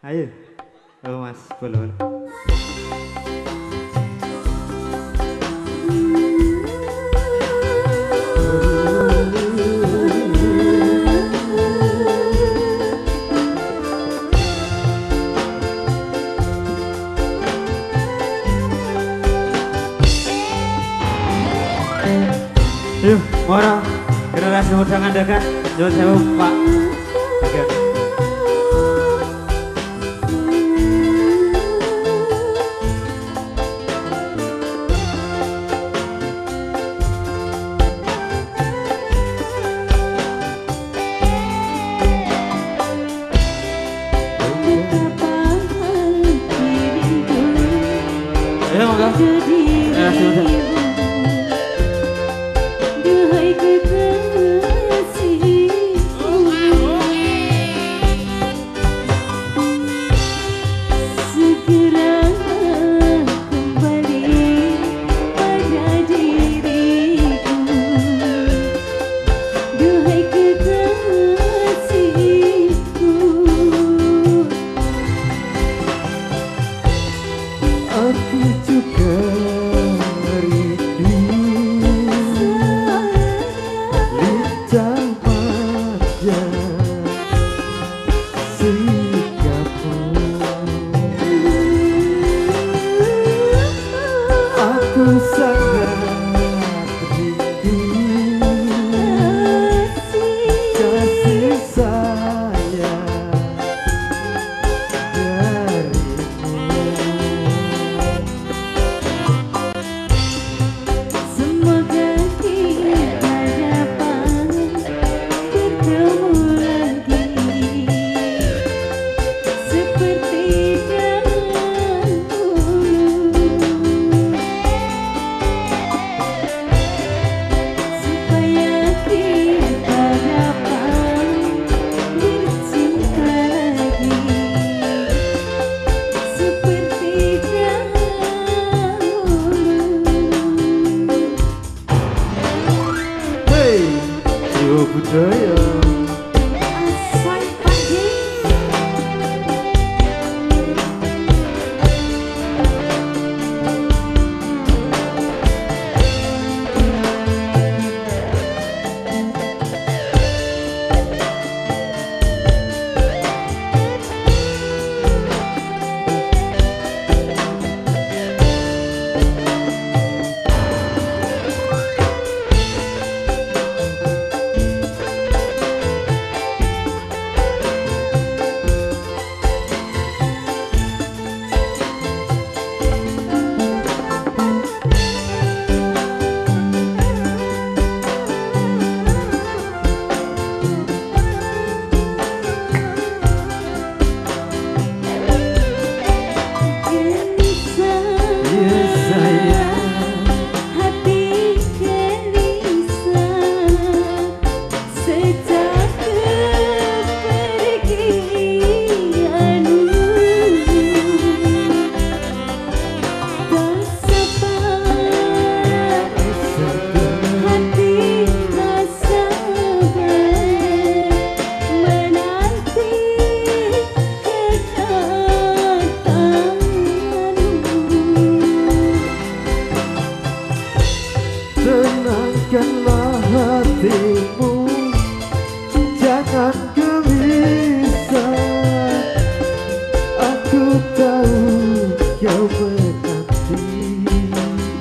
Ayo. Oh Mas, boleh. Ayo, moro. Generasi muda ngandalkan. jual saya Pak. Oke. sedih. Yeah. Ku tahu kau berarti.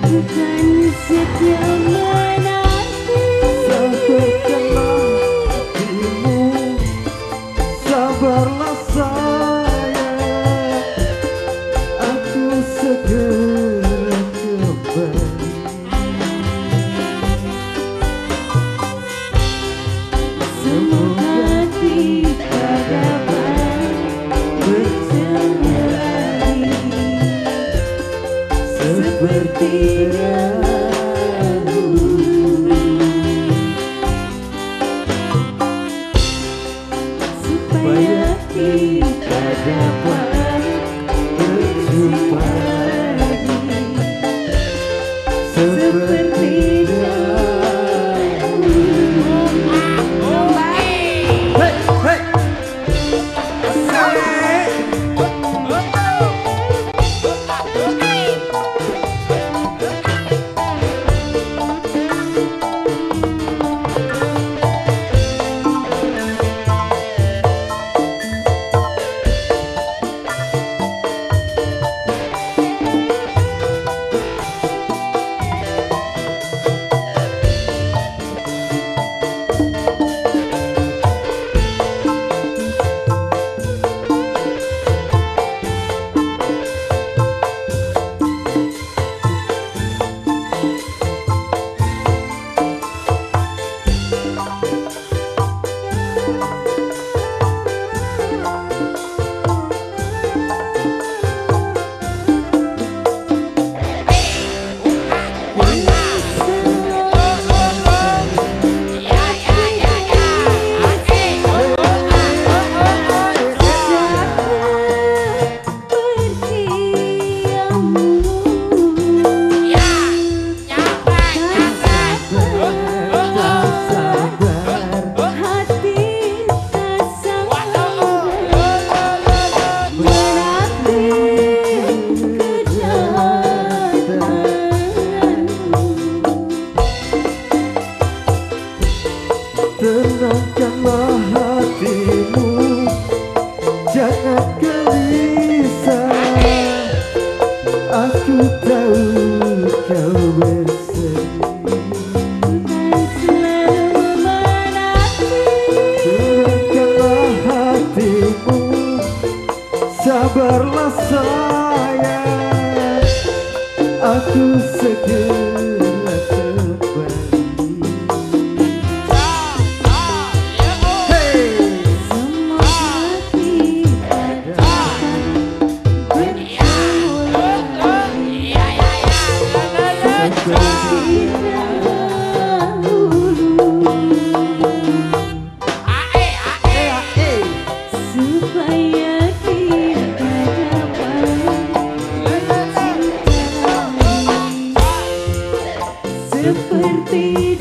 Bukan setiap kasih. tak dapat berjumpa the road Qué fuerte